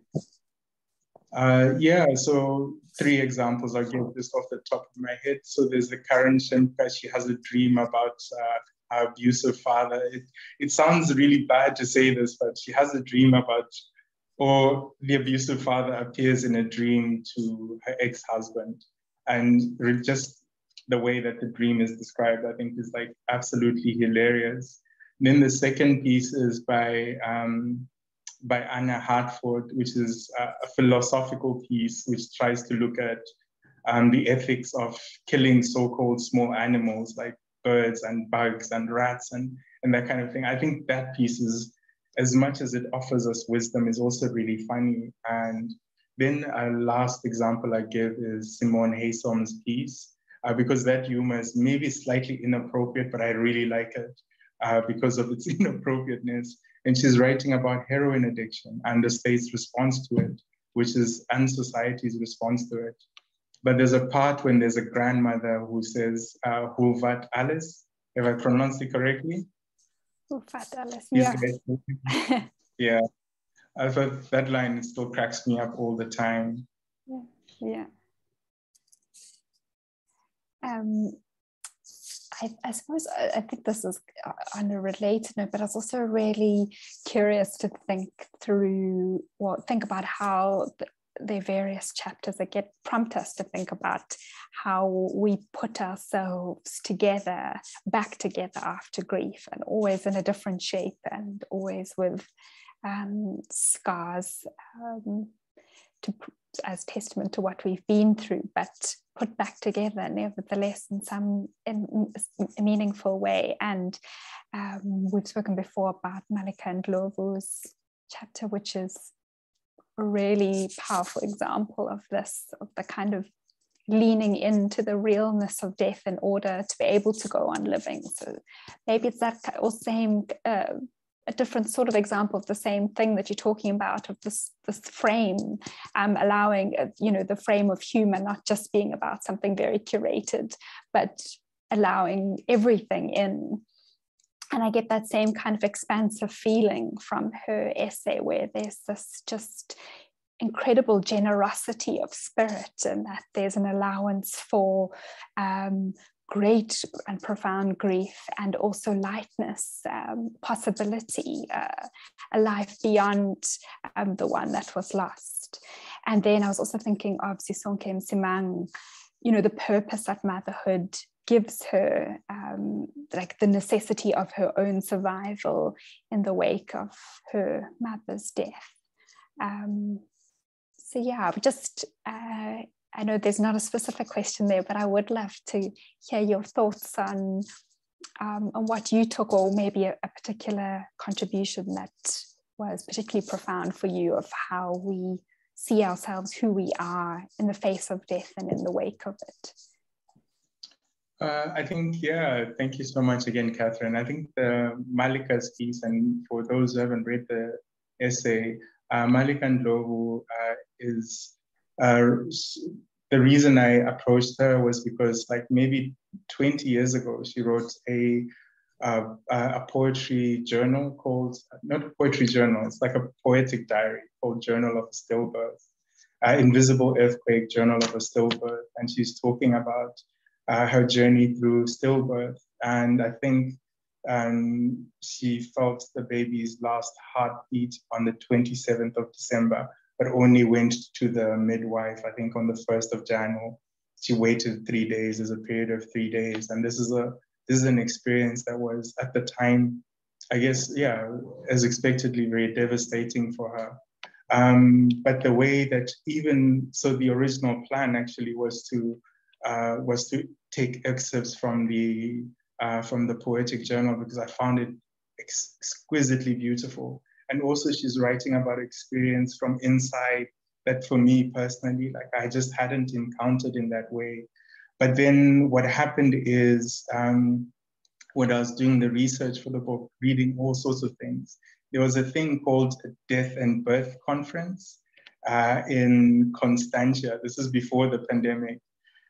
Speaker 2: Uh, yeah, so three examples I'll give just off the top of my head. So there's the Karin Schimke, she has a dream about uh, her abusive father. It, it sounds really bad to say this, but she has a dream about, or the abusive father appears in a dream to her ex-husband. And just the way that the dream is described, I think is like absolutely hilarious. And then the second piece is by um, by Anna Hartford, which is a philosophical piece which tries to look at um, the ethics of killing so-called small animals like birds and bugs and rats and, and that kind of thing. I think that piece is, as much as it offers us wisdom, is also really funny. And then a last example I give is Simone Haysom's piece, uh, because that humor is maybe slightly inappropriate, but I really like it uh, because of its inappropriateness and she's writing about heroin addiction and the state's response to it, which is and society's response to it. But there's a part when there's a grandmother who says, uh, Huvat Alice, if I pronounce it correctly.
Speaker 3: Huvat Alice, yeah.
Speaker 2: yeah. I thought that line still cracks me up all the time.
Speaker 3: Yeah. yeah. Um, I, I suppose I, I, think this is on a related note, but I was also really curious to think through, well, think about how the, the various chapters that get prompt us to think about how we put ourselves together, back together after grief, and always in a different shape and always with um, scars um, to, as testament to what we've been through, but put back together nevertheless in some in a meaningful way. And um, we've spoken before about Malika Ndlovu's chapter, which is a really powerful example of this, of the kind of leaning into the realness of death in order to be able to go on living. So maybe it's that same uh, a different sort of example of the same thing that you're talking about of this this frame um, allowing uh, you know the frame of humor not just being about something very curated but allowing everything in. And I get that same kind of expansive feeling from her essay, where there's this just incredible generosity of spirit, and that there's an allowance for um, great and profound grief and also lightness, um, possibility, uh, a life beyond um, the one that was lost. And then I was also thinking of Sisonke Msimang, you know, the purpose that motherhood gives her um, like the necessity of her own survival in the wake of her mother's death. Um, so yeah, just uh, I know there's not a specific question there, but I would love to hear your thoughts on um, on what you took, or maybe a, a particular contribution that was particularly profound for you of how we see ourselves, who we are in the face of death and in the wake of it.
Speaker 2: Uh, I think, yeah, thank you so much again, Catherine. I think the Malika's piece, and for those who haven't read the essay, uh, Malika Ndlovu uh, is the reason I approached her was because, like, maybe 20 years ago, she wrote a uh, a poetry journal called not a poetry journal, it's like a poetic diary called Journal of a Stillbirth, uh, Invisible Earthquake Journal of a Stillbirth, and she's talking about uh, her journey through stillbirth. And I think um, she felt the baby's last heartbeat on the 27th of December, but only went to the midwife, I think on the 1st of January. She waited three days, as a period of three days. And this is a this is an experience that was at the time, I guess, yeah, as expectedly very devastating for her. Um, but the way that even so the original plan actually was to uh, was to take excerpts from the uh, from the poetic journal because I found it ex- exquisitely beautiful. And also, she's writing about experience from inside that, for me personally, like I just hadn't encountered in that way. But then, what happened is um, when I was doing the research for the book, reading all sorts of things, there was a thing called a death and birth conference uh, in Constantia. This is before the pandemic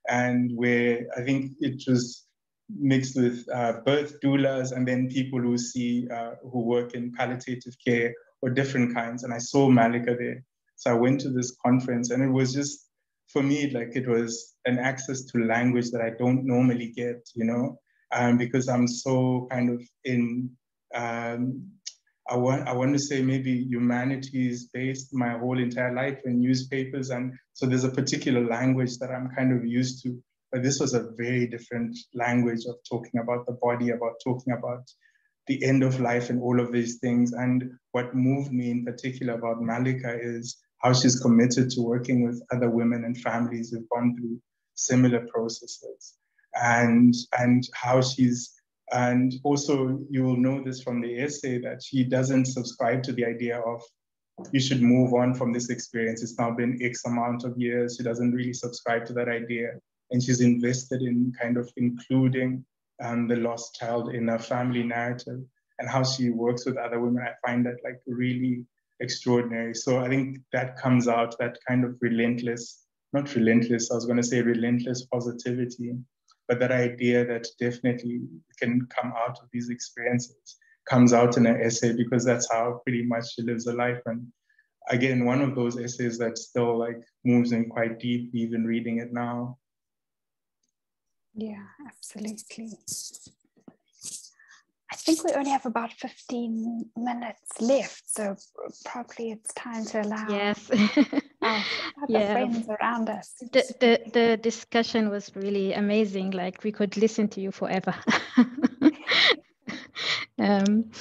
Speaker 2: and where I think it was mixed with uh, birth doulas and then people who see uh, who work in palliative care or different kinds. And I saw Malika there, so I went to this conference, and it was just for me like it was an access to language that I don't normally get, you know, um, because I'm so kind of in um, I want I want to say maybe humanities based my whole entire life in newspapers, and so there's a particular language that I'm kind of used to. This was a very different language of talking about the body, about talking about the end of life, and all of these things. And what moved me in particular about Malika is how she's committed to working with other women and families who've gone through similar processes, and and how she's and also, you will know this from the essay that she doesn't subscribe to the idea of you should move on from this experience. It's now been X amount of years. She doesn't really subscribe to that idea. And she's invested in kind of including um, the lost child in her family narrative and how she works with other women. I find that like really extraordinary. So I think that comes out, that kind of relentless, not relentless, I was going to say relentless positivity but that idea that definitely can come out of these experiences comes out in an essay because that's how pretty much she lives her life. And again, one of those essays that still like moves in quite deep, even reading it now.
Speaker 3: Yeah, absolutely. I think we only have about 15 minutes left, so probably it's time to allow
Speaker 1: yes.
Speaker 3: our yeah. friends around us.
Speaker 1: The, the the discussion was really amazing. Like we could listen to you forever. um,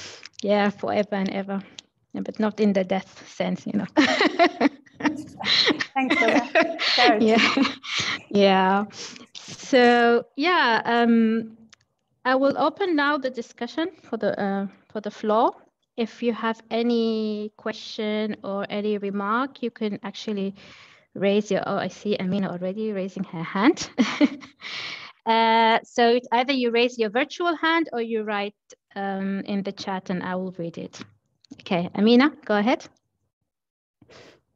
Speaker 1: yeah, forever and ever, yeah, but not in the death sense, you know.
Speaker 3: Thanks for that.
Speaker 1: yeah, yeah. So yeah, um, I will open now the discussion for the uh, for the floor. If you have any question or any remark, you can actually raise your. Oh, I see Amina already raising her hand. uh, so either you raise your virtual hand or you write um, in the chat, and I will read it. Okay, Amina, go ahead.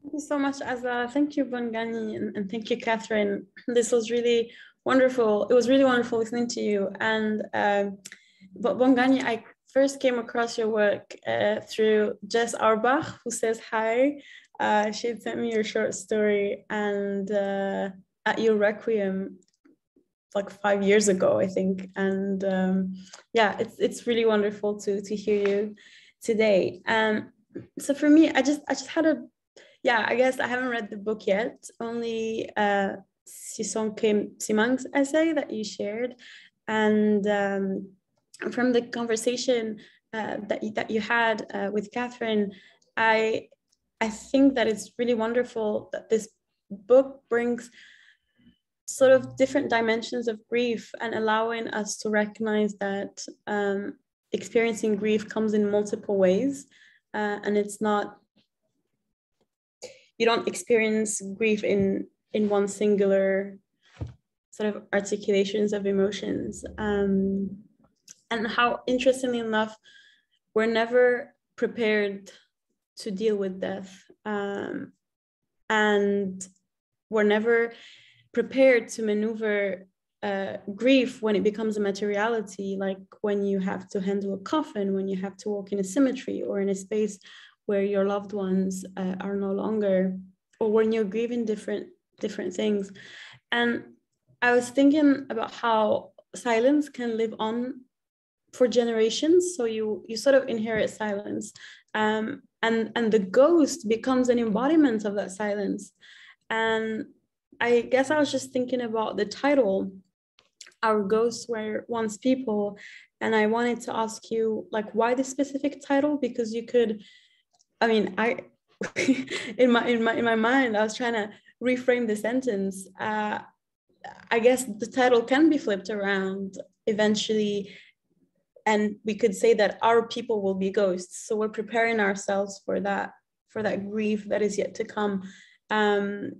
Speaker 4: Thank you so much, Azza. Thank you, Bongani, and thank you, Catherine. This was really wonderful. It was really wonderful listening to you. And um, but Bongani, I first came across your work uh, through Jess Arbach, who says hi. Uh, she sent me your short story and uh, at your requiem like five years ago, I think. And um, yeah, it's it's really wonderful to to hear you today. Um, so for me, I just I just had a yeah, I guess I haven't read the book yet. Only uh, Sisonke Msimang's essay that you shared, and um, from the conversation uh, that you, that you had uh, with Catherine, I I think that it's really wonderful that this book brings sort of different dimensions of grief and allowing us to recognize that um, experiencing grief comes in multiple ways. Uh, and it's not you don't experience grief in in one singular sort of articulations of emotions. Um, and how interestingly enough we're never prepared to deal with death. Um, and we're never prepared to maneuver uh, grief when it becomes a materiality like when you have to handle a coffin when you have to walk in a cemetery or in a space where your loved ones uh, are no longer or when you're grieving different different things. And i was thinking about how silence can live on for generations. So you you sort of inherit silence. Um, and and the ghost becomes an embodiment of that silence. And i guess i was just thinking about the title our ghosts were once people. And i wanted to ask you like why the specific title? Because you could i mean i in my in my in my mind i was trying to reframe the sentence uh, i guess the title can be flipped around eventually and we could say that our people will be ghosts. So we're preparing ourselves for that for that grief that is yet to come. Um,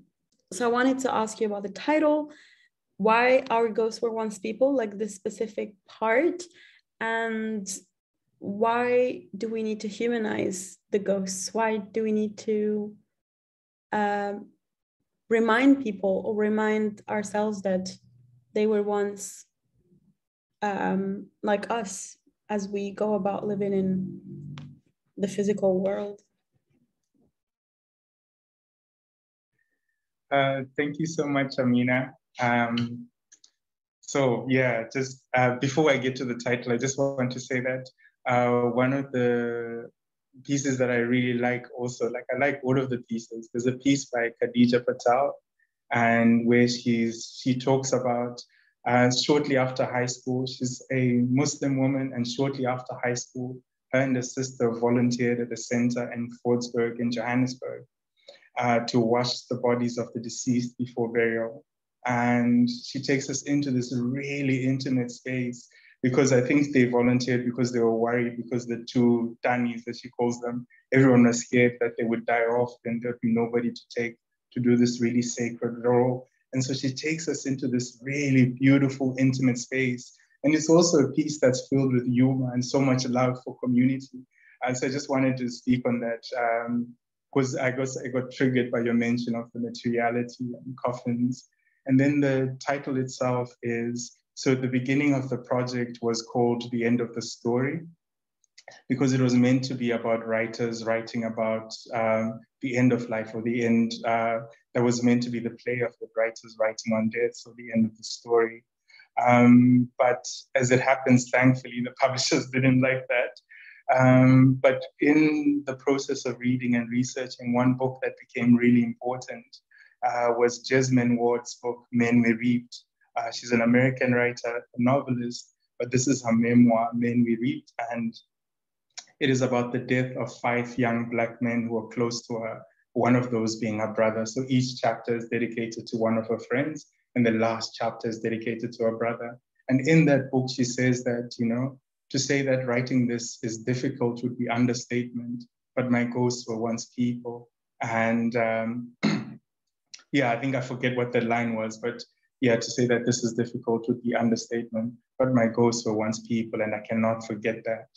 Speaker 4: so i wanted to ask you about the title why our ghosts were once people like this specific part and why do we need to humanize the ghosts? Why do we need to um, remind people or remind ourselves that they were once um, like us as we go about living in the physical world.
Speaker 2: Uh, thank you so much, Amina. Um, so yeah, just uh, before I get to the title, I just want to say that uh, one of the pieces that I really like also, like I like all of the pieces. There's a piece by Khadija Patel, and where she's she talks about uh, shortly after high school, she's a Muslim woman, and shortly after high school, her and her sister volunteered at a center in Fordsburg in Johannesburg uh, to wash the bodies of the deceased before burial. And she takes us into this really intimate space because I think they volunteered because they were worried because the two Danis, as she calls them, everyone was scared that they would die off and there'd be nobody to take to do this really sacred role. And so she takes us into this really beautiful, intimate space. And it's also a piece that's filled with humor and so much love for community. And so I just wanted to speak on that because um, I got, I got triggered by your mention of the materiality and coffins. And then the title itself is so the beginning of the project was called The End of the Story because it was meant to be about writers writing about um, the end of life or the end uh, that was meant to be the play of the writers writing on death, so the end of the story. Um, but as it happens, thankfully, the publishers didn't like that. Um, but in the process of reading and researching, one book that became really important uh, was Jesmyn Ward's book, Men We Reaped. Uh, she's an American writer, a novelist, but this is her memoir, Men We Reaped. And it is about the death of five young Black men who were close to her, one of those being her brother. So each chapter is dedicated to one of her friends, and the last chapter is dedicated to her brother. And in that book, she says that, you know, to say that writing this is difficult would be understatement, but my ghosts were once people. And um, yeah, I think I forget what the line was, but yeah, to say that this is difficult would be understatement, but my ghosts were once people, and I cannot forget that.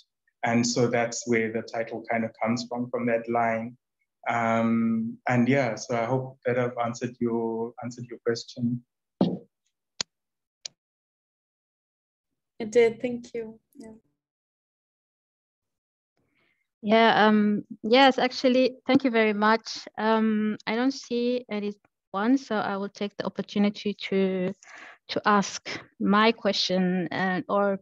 Speaker 2: And so that's where the title kind of comes from, from that line. Um, and yeah, so I hope that I've answered your answered your question.
Speaker 4: It did. Thank you. Yeah.
Speaker 1: Yeah. Um. Yes. Actually, thank you very much. Um. I don't see anyone, so I will take the opportunity to to ask my question and or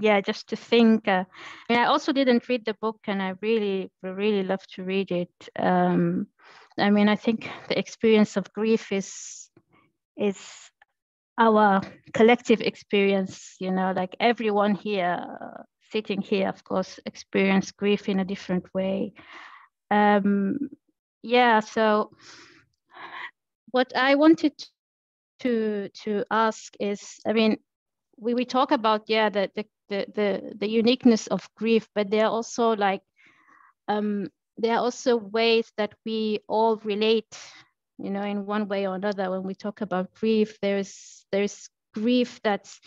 Speaker 1: yeah, just to think. Uh, I mean, I also didn't read the book, and I really, really love to read it. Um, I mean, I think the experience of grief is is our collective experience. You know, like everyone here, uh, sitting here, of course, experience grief in a different way. Um, yeah. So, what I wanted to to ask is, I mean, we, we talk about yeah the, the the the uniqueness of grief, but there are also like um, there are also ways that we all relate, you know, in one way or another. When we talk about grief, there's there's grief that's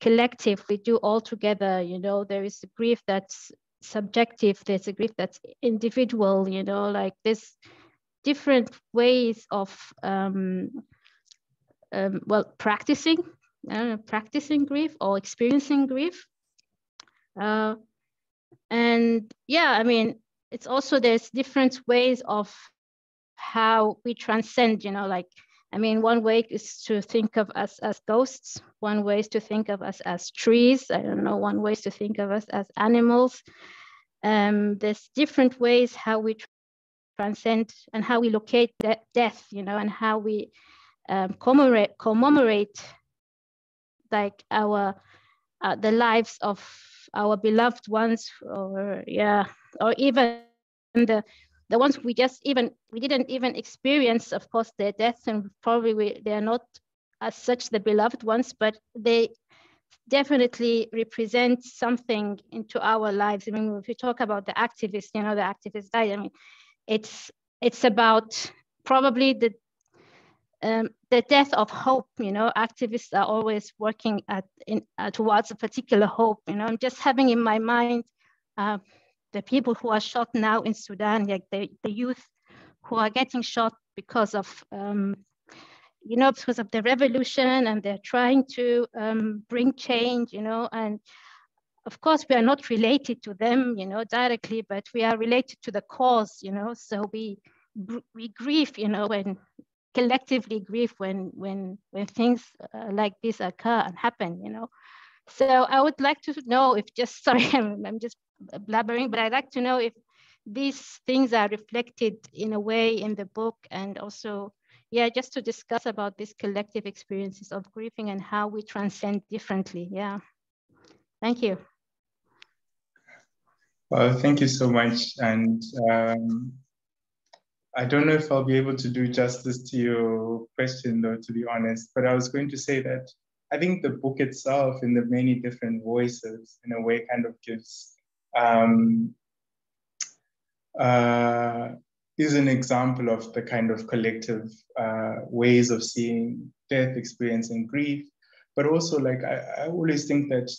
Speaker 1: collective. We do all together, you know. There is a grief that's subjective. There's a grief that's individual, you know. Like there's different ways of um, um, well practicing know, practicing grief or experiencing grief. Uh, and yeah, I mean, it's also there's different ways of how we transcend, you know, like, I mean, one way is to think of us as ghosts. One way is to think of us as trees. I don't know, one way is to think of us as animals. Um, there's different ways how we transcend and how we locate de death, you know, and how we um, commemorate, commemorate like our uh, the lives of our beloved ones or yeah or even the the ones we just even we didn't even experience of course their death and probably we, they are not as such the beloved ones but they definitely represent something into our lives. I mean if you talk about the activists you know the activists died i mean it's it's about probably the um, the death of hope. You know, activists are always working at in, uh, towards a particular hope. You know, I'm just having in my mind uh, the people who are shot now in Sudan, like the, the youth who are getting shot because of um, you know because of the revolution and they're trying to um, bring change. You know, and of course we are not related to them, you know, directly, but we are related to the cause. You know, so we we grieve, you know, when collectively grieve when when when things uh, like this occur and happen you know. So i would like to know if just sorry i'm, I'm just blabbering but i'd like to know if these things are reflected in a way in the book and also yeah just to discuss about these collective experiences of grieving and how we transcend differently yeah. Thank you
Speaker 2: well thank you so much and um, I don't know if I'll be able to do justice to your question, though, to be honest. But I was going to say that I think the book itself, in the many different voices, in a way, kind of gives um, uh, is an example of the kind of collective uh, ways of seeing death, experiencing grief. But also, like I, I always think that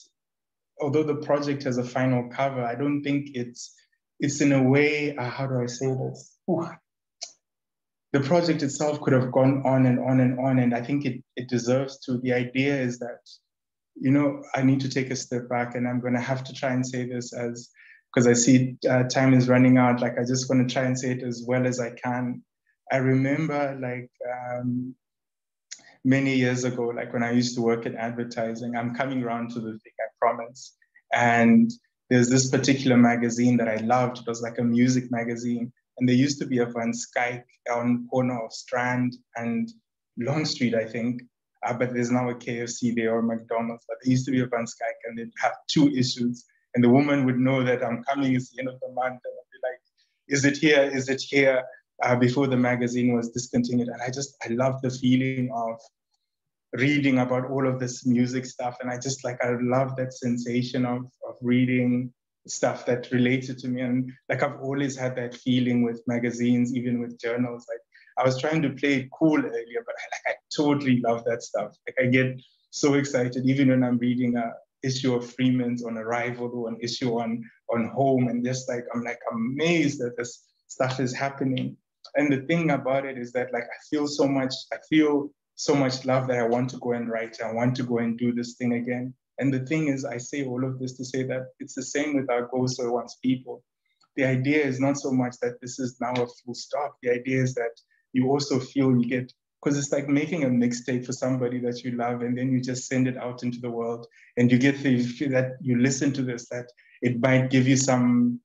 Speaker 2: although the project has a final cover, I don't think it's it's in a way. Uh, how do I say this? Ooh, the project itself could have gone on and on and on. And I think it, it deserves to. The idea is that, you know, I need to take a step back and I'm going to have to try and say this as, because I see uh, time is running out. Like, I just want to try and say it as well as I can. I remember, like, um, many years ago, like when I used to work in advertising, I'm coming around to the thing, promise. And there's this particular magazine that I loved. It was like a music magazine. And there used to be a Van Schaik on corner of Strand and Long Street, I think. Uh, but there's now a KFC there or McDonald's. But there used to be a Van Schaik and they'd have two issues. And the woman would know that I'm coming, it's the end of the month. And I'd be like, is it here? Is it here? Uh, before the magazine was discontinued. And I just, I love the feeling of reading about all of this music stuff. And I just like, I love that sensation of, of reading stuff that related to me. And like, I've always had that feeling with magazines, even with journals. Like, I was trying to play it cool earlier, but I, like, I totally love that stuff. Like, I get so excited, even when I'm reading a issue of Freeman's on Arrival or an issue on, on Home. And just like, I'm like amazed that this stuff is happening. And the thing about it is that like, I feel so much, I feel so much love that I want to go and write. I want to go and do this thing again. And the thing is, I say all of this to say that it's the same with our Go So Once people. The idea is not so much that this is now a full stop. The idea is that you also feel you get, because it's like making a mixtape for somebody that you love, and then you just send it out into the world, and you get the feel that you listen to this, that it might give you some,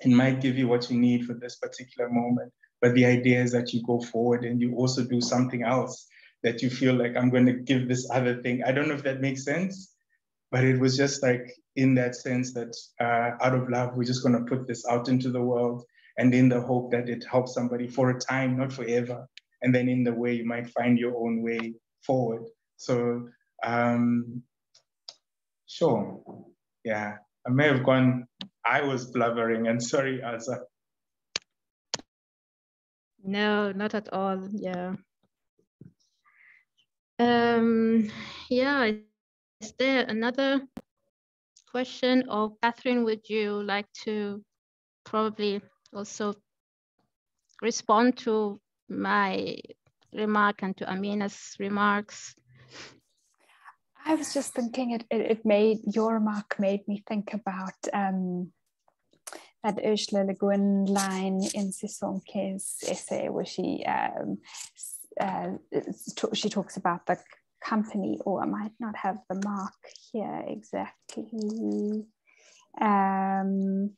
Speaker 2: it might give you what you need for this particular moment. But the idea is that you go forward and you also do something else that you feel like I'm going to give this other thing. I don't know if that makes sense, but it was just like in that sense that uh, out of love, we're just going to put this out into the world and in the hope that it helps somebody for a time, not forever. And then in the way, you might find your own way forward. So, um, sure. Yeah, I may have gone, I was blubbering and sorry, Asa.
Speaker 1: No, not at all. Yeah. Um, yeah, is there another question? Or Catherine, would you like to probably also respond to my remark and to Amina's remarks?
Speaker 3: I was just thinking it, it, it made your remark made me think about um, that Ursula Le Guin line in Sisonke's essay where she um, uh, she talks about the company, or I might not have the mark here exactly. Um,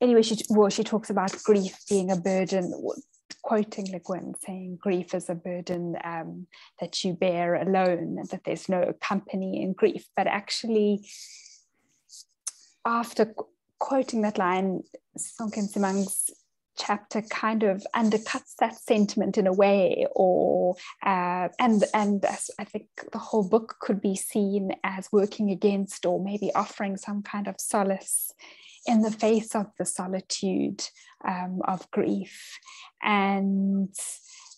Speaker 3: anyway, she well, she talks about grief being a burden, quoting Le Guin, saying grief is a burden um, that you bear alone, that there's no company in grief. But actually, after quoting that line, Sonken Msimang's chapter kind of undercuts that sentiment in a way or uh, and and i think the whole book could be seen as working against or maybe offering some kind of solace in the face of the solitude um, of grief. And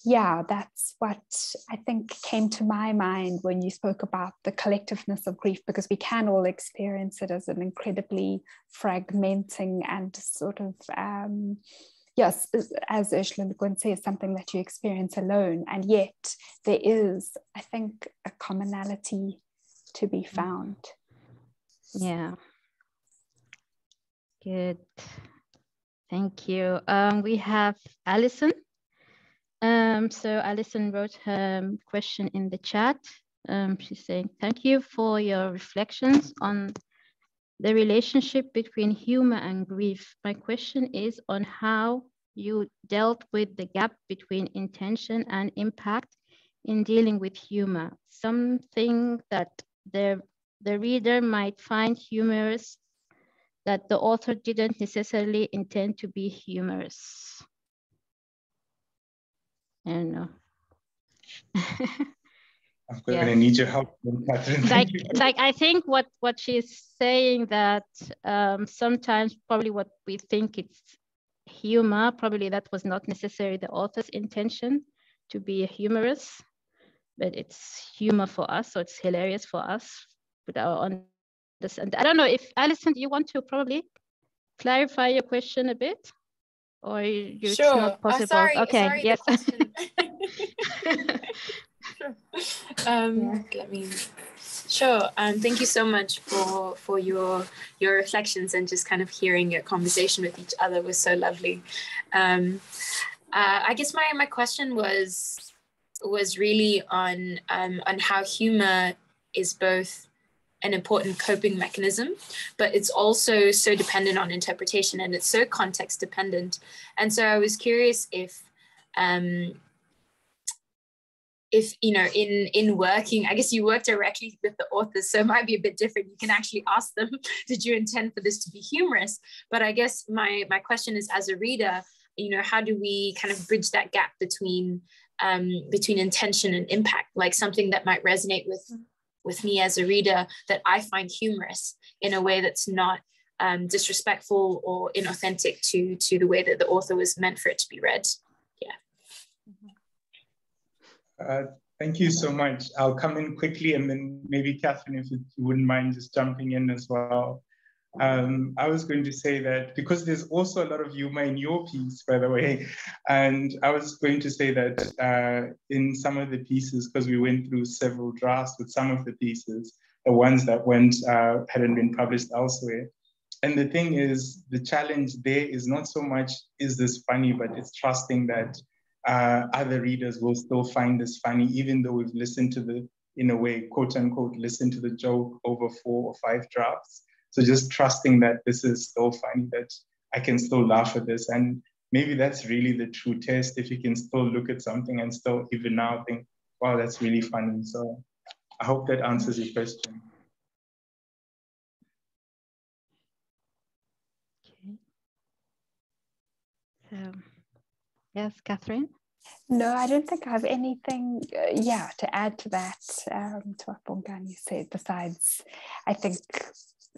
Speaker 3: yeah, that's what I think came to my mind when you spoke about the collectiveness of grief, because we can all experience it as an incredibly fragmenting and sort of um, yes, as Ursula Le Guin says, something that you experience alone. And yet there is, I think, a commonality to be found.
Speaker 1: Yeah. Good. Thank you. Um, we have Alison. Um, so Alison wrote her question in the chat. Um, she's saying, thank you for your reflections on the relationship between humor and grief. My question is on how you dealt with the gap between intention and impact in dealing with humor, something that the, the reader might find humorous that the author didn't necessarily intend to be humorous. I don't know.
Speaker 2: I'm going yeah. to need your help,
Speaker 1: Catherine. Like, like I think what what she's saying that um, sometimes probably what we think it's humor, probably that was not necessarily the author's intention to be humorous, but it's humor for us, so it's hilarious for us with our own. And I don't know if Alison, do you want to probably clarify your question a bit, or you
Speaker 5: sure. it's
Speaker 1: not oh, possible?
Speaker 5: Oh, sorry,
Speaker 1: okay,
Speaker 5: sorry,
Speaker 1: yes.
Speaker 5: um, yeah. Let me. Sure. Um, thank you so much for for your your reflections and just kind of hearing your conversation with each other was so lovely. Um, uh, I guess my my question was was really on um, on how humor is both an important coping mechanism, but it's also so dependent on interpretation and it's so context dependent. And so I was curious if um, if you know in in working i guess you work directly with the authors so it might be a bit different. You can actually ask them did you intend for this to be humorous? But i guess my my question is as a reader you know how do we kind of bridge that gap between um, between intention and impact? Like something that might resonate with with me as a reader that i find humorous in a way that's not um, disrespectful or inauthentic to to the way that the author was meant for it to be read
Speaker 2: uh, thank you so much. I'll come in quickly and then maybe Catherine, if you wouldn't mind just jumping in as well. Um, I was going to say that because there's also a lot of humor in your piece, by the way, and I was going to say that uh, in some of the pieces, because we went through several drafts with some of the pieces, the ones that went uh, hadn't been published elsewhere. And the thing is, the challenge there is not so much is this funny, but it's trusting that uh, other readers will still find this funny, even though we've listened to the, in a way, quote unquote, listened to the joke over four or five drafts. So just trusting that this is still funny, that I can still laugh at this. And maybe that's really the true test. If you can still look at something and still even now think, wow, that's really funny. So I hope that answers your question.
Speaker 1: Okay. So. Yes, Catherine?
Speaker 3: No, I don't think I have anything, uh, yeah, to add to that, um, to what Bongani said, besides, I think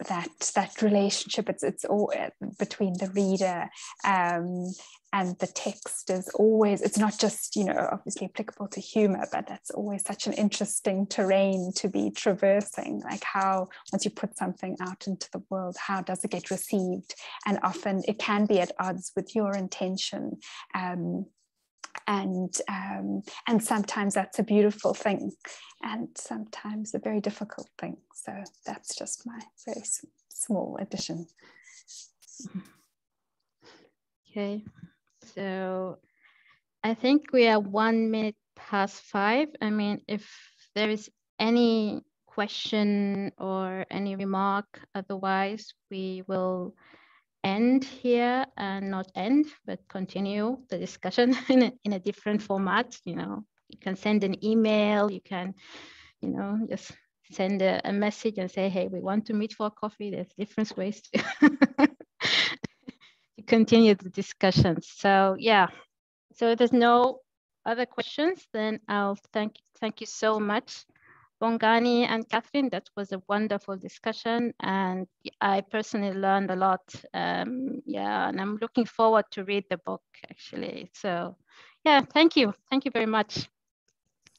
Speaker 3: that that relationship, it's, it's all uh, between the reader um, and the text is always it's not just you know obviously applicable to humor but that's always such an interesting terrain to be traversing. Like how once you put something out into the world how does it get received? And often it can be at odds with your intention um, and um, and sometimes that's a beautiful thing and sometimes a very difficult thing. So that's just my very small addition.
Speaker 1: Okay. So I think we are one minute past five. I mean, if there is any question or any remark, otherwise we will end here and not end, but continue the discussion in a, in a different format. You know, you can send an email, you can, you know, just send a, a message and say, hey, we want to meet for coffee. There's different ways to continue the discussion. So yeah, so if there's no other questions, then I'll thank, thank you so much, Bongani and Catherine. That was a wonderful discussion and I personally learned a lot. Um, yeah, and I'm looking forward to read the book actually. So yeah, thank you. Thank you very much.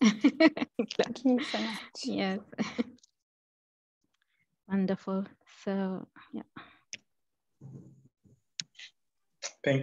Speaker 3: thank you so much.
Speaker 1: Yes. Wonderful. So yeah.